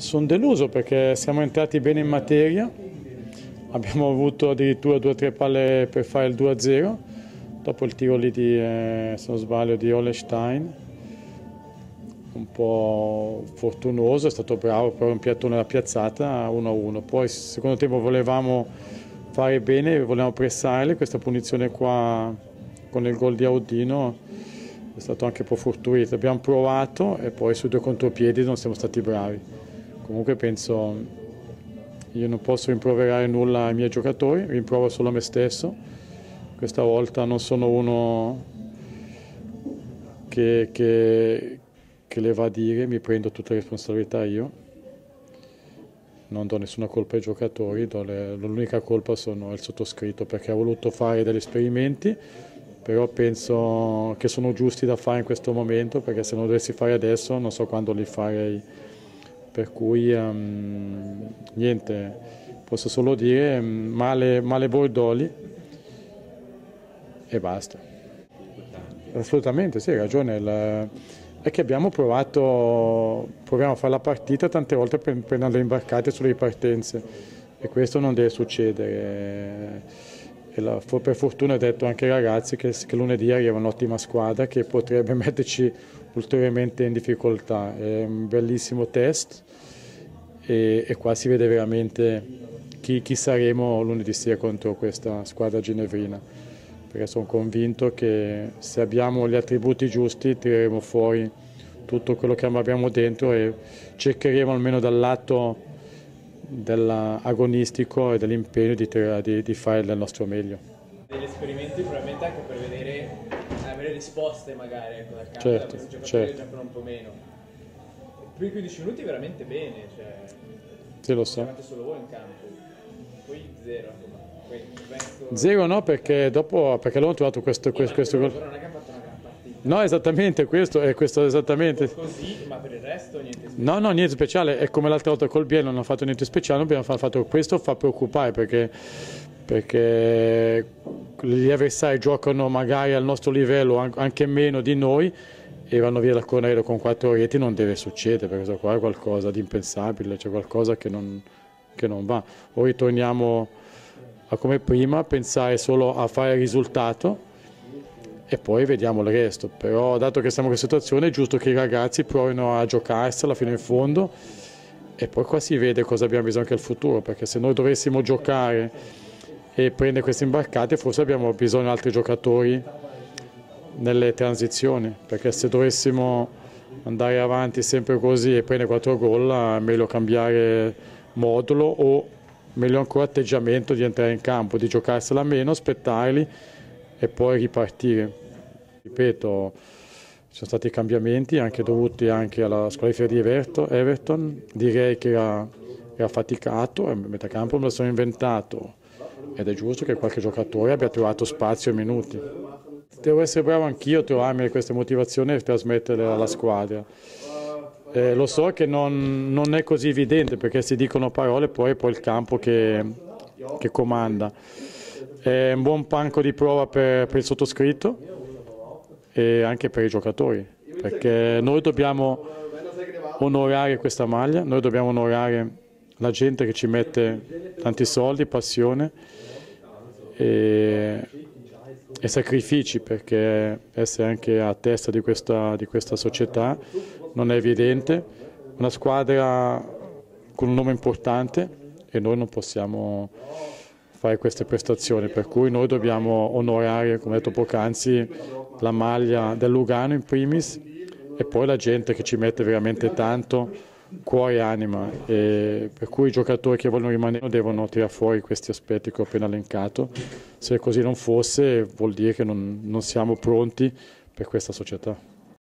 Sono deluso perché siamo entrati bene in materia, abbiamo avuto addirittura due o tre palle per fare il 2-0, dopo il tiro lì di, eh, se non sbaglio, di Olestein, un po' fortunoso, è stato bravo, però un piattone alla piazzata 1-1. Poi secondo tempo volevamo fare bene, volevamo pressarli, questa punizione qua con il gol di Audino è stato anche un po' fortuito. Abbiamo provato e poi sui due contropiedi non siamo stati bravi. Comunque penso, io non posso rimproverare nulla ai miei giocatori, rimprovo solo a me stesso. Questa volta non sono uno che, che, che le va a dire, mi prendo tutte le responsabilità io. Non do nessuna colpa ai giocatori, l'unica colpa sono il sottoscritto perché ha voluto fare degli esperimenti, però penso che sono giusti da fare in questo momento perché se non dovessi fare adesso non so quando li farei per cui um, niente, posso solo dire male, male Bordoli e basta. Assolutamente, sì, hai ragione. Il, è che abbiamo provato, proviamo a fare la partita tante volte prendendo le imbarcate sulle ripartenze e questo non deve succedere. La, per fortuna ho detto anche ai ragazzi che, che lunedì arriva un'ottima squadra che potrebbe metterci ulteriormente in difficoltà. È un bellissimo test e, e qua si vede veramente chi, chi saremo lunedì sera contro questa squadra ginevrina perché sono convinto che se abbiamo gli attributi giusti tireremo fuori tutto quello che abbiamo dentro e cercheremo almeno dal lato agonistico e dell'impegno di, di, di, fare del nostro meglio. Degli esperimenti probabilmente anche per vedere, avere risposte magari ecco, dal campo, certo, da giocatori certo. che giocano un po' meno. I primi 15 minuti veramente bene, cioè, sì lo so. solo voi in campo, poi zero. Zero no perché dopo perché hanno trovato questo, questo, questo No, esattamente, questo è questo esattamente. Così, ma per il resto niente speciale. No, no, niente speciale, è come l'altra volta col Biel non hanno fatto niente speciale, abbiamo fatto questo fa preoccupare perché, perché gli avversari giocano magari al nostro livello anche meno di noi e vanno via dal Cornello con quattro reti, non deve succedere perché qua è qualcosa di impensabile, c'è qualcosa che non, che non va. O ritorniamo a come prima, pensare solo a fare il risultato e poi vediamo il resto. Però dato che siamo in questa situazione è giusto che i ragazzi provino a giocarsela fino in fondo e poi qua si vede cosa abbiamo bisogno anche nel futuro, perché se noi dovessimo giocare e prendere queste imbarcate forse abbiamo bisogno di altri giocatori nelle transizioni, perché se dovessimo andare avanti sempre così e prendere quattro gol è meglio cambiare modulo o meglio ancora atteggiamento di entrare in campo, di giocarsela meno, aspettarli e poi ripartire. Ripeto, ci sono stati cambiamenti anche dovuti anche alla squalifica di Everton, direi che era, era faticato, a metà campo me lo sono inventato ed è giusto che qualche giocatore abbia trovato spazio e minuti. Devo essere bravo anch'io a trovarmi queste motivazioni e trasmetterle alla squadra. Eh, lo so che non, non, è così evidente perché si dicono parole poi è poi il campo che, che comanda. È un buon panco di prova per, per, il sottoscritto e anche per i giocatori perché noi dobbiamo onorare questa maglia, noi dobbiamo onorare la gente che ci mette tanti soldi, passione e, e sacrifici perché essere anche a testa di questa, di questa società non è evidente, una squadra con un nome importante e noi non possiamo fare queste prestazioni, per cui noi dobbiamo onorare, come detto poc'anzi, la maglia del Lugano in primis e poi la gente che ci mette veramente tanto cuore e anima, e per cui i giocatori che vogliono rimanere devono tirare fuori questi aspetti che ho appena elencato, se così non fosse vuol dire che non, non siamo pronti per questa società.